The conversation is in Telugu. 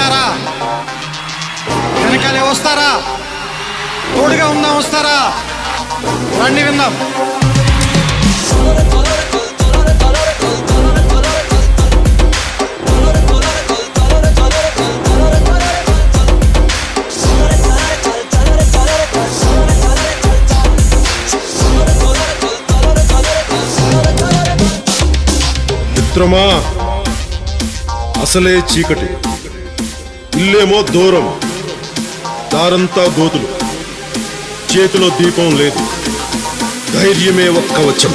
వింటారా వెనకాలే వస్తారా? తోడుగా ఉందాం వస్తారా? రండి విందాం. మిత్రమా అసలే చీకటి. ఇల్లేమో దూరం. దారంతా గోతులు చేతిలో దీపం లేదు. ధైర్యమే ఒక్క వచ్చం